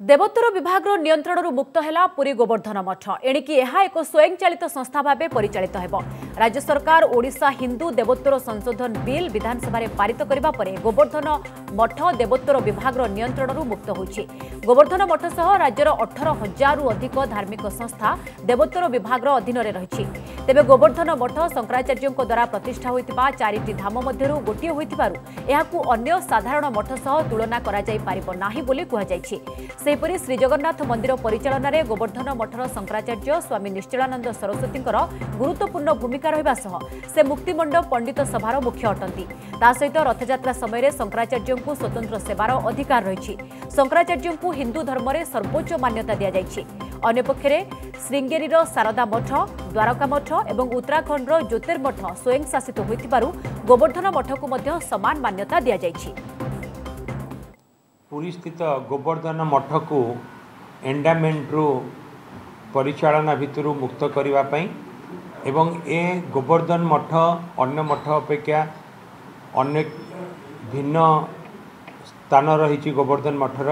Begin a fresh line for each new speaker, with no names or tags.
ଦେବୋତ୍ତର ବିଭାଗର ନିୟନ୍ତ୍ରଣରୁ ମୁକ୍ତ ହେଲା ପୁରୀ ଗୋବର୍ଦ୍ଧନ ମଠ ଏଣିକି ଏହା ଏକ ସ୍ୱୟଂଚାଳିତ ସଂସ୍ଥା ଭାବେ ପରିଚାଳିତ ହେବ ରାଜ୍ୟ ସରକାର ଓଡ଼ିଶା ହିନ୍ଦୁ ଦେବୋତ୍ତର ସଂଶୋଧନ ବିଲ୍ ବିଧାନସଭାରେ ପାରିତ କରିବା ପରେ ଗୋବର୍ଦ୍ଧନ ମଠ ଦେବୋତ୍ତର ବିଭାଗର ନିୟନ୍ତ୍ରଣରୁ ମୁକ୍ତ ହୋଇଛି ଗୋବର୍ଦ୍ଧନ ମଠ ସହ ରାଜ୍ୟର ଅଠର ହଜାରରୁ ଅଧିକ ଧାର୍ମିକ ସଂସ୍ଥା ଦେବୋତ୍ତର ବିଭାଗର ଅଧୀନରେ ରହିଛି ତେବେ ଗୋବର୍ଦ୍ଧନ ମଠ ଶଙ୍କରାଚାର୍ଯ୍ୟଙ୍କ ଦ୍ୱାରା ପ୍ରତିଷ୍ଠା ହୋଇଥିବା ଚାରିଟି ଧାମ ମଧ୍ୟରୁ ଗୋଟିଏ ହୋଇଥିବାରୁ ଏହାକୁ ଅନ୍ୟ ସାଧାରଣ ମଠ ସହ ତୁଳନା କରାଯାଇପାରିବ ନାହିଁ ବୋଲି କୁହାଯାଇଛି। ସେହିପରି ଶ୍ରୀଜଗନ୍ନାଥ ମନ୍ଦିର ପରିଚାଳନାରେ ଗୋବର୍ଦ୍ଧନ ମଠର ଶଙ୍କରାଚାର୍ଯ୍ୟ ସ୍ୱାମୀ ନିଶ୍ଚଳାନନ୍ଦ ସରସ୍ୱତୀଙ୍କର ଗୁରୁତ୍ୱପୂର୍ଣ୍ଣ ଭୂମିକା ରହିବା ସହ ସେ ମୁକ୍ତିମଣ୍ଡ ପଣ୍ଡିତ ସଭାର ମୁଖ୍ୟ ଅଟନ୍ତି। ତା ସହିତ ରଥଯାତ୍ରା ସମୟରେ ଶଙ୍କରାଚାର୍ଯ୍ୟଙ୍କୁ ସ୍ୱତନ୍ତ୍ର ସେବାର ଅଧିକାର ରହିଛି। ଶଙ୍କରାଚାର୍ଯ୍ୟଙ୍କୁ ହିନ୍ଦୁ ଧର୍ମରେ ସର୍ବୋଚ୍ଚ ମାନ୍ୟତା ଦିଆଯାଇଛି। ଅନ୍ୟପକ୍ଷରେ ଶ୍ରୀଙ୍ଗେରୀର ଶାରଦା ମଠ ଦ୍ୱାରକା ମଠ ଏବଂ ଉତ୍ତରାଖଣ୍ଡର ଜ୍ୟୋତିର୍ମଠ ସ୍ୱୟଂଶାସିତ ହୋଇଥିବାରୁ ଗୋବର୍ଦ୍ଧନ ମଠକୁ ମଧ୍ୟ ସମାନ ମାନ୍ୟତା ଦିଆଯାଇଛି।
ପୁରୀସ୍ଥିତ ଗୋବର୍ଦ୍ଧନ ମଠକୁ ଏଣ୍ଡାମେଣ୍ଟରୁ ପରିଚାଳନା ଭିତରୁ ମୁକ୍ତ କରିବା ପାଇଁ ଏବଂ ଏ ଗୋବର୍ଦ୍ଧନ ମଠ ଅନ୍ୟ ମଠ ଅପେକ୍ଷା ଅନେକ ଭିନ୍ନ ସ୍ଥାନ ରହିଛି ଗୋବର୍ଦ୍ଧନ ମଠର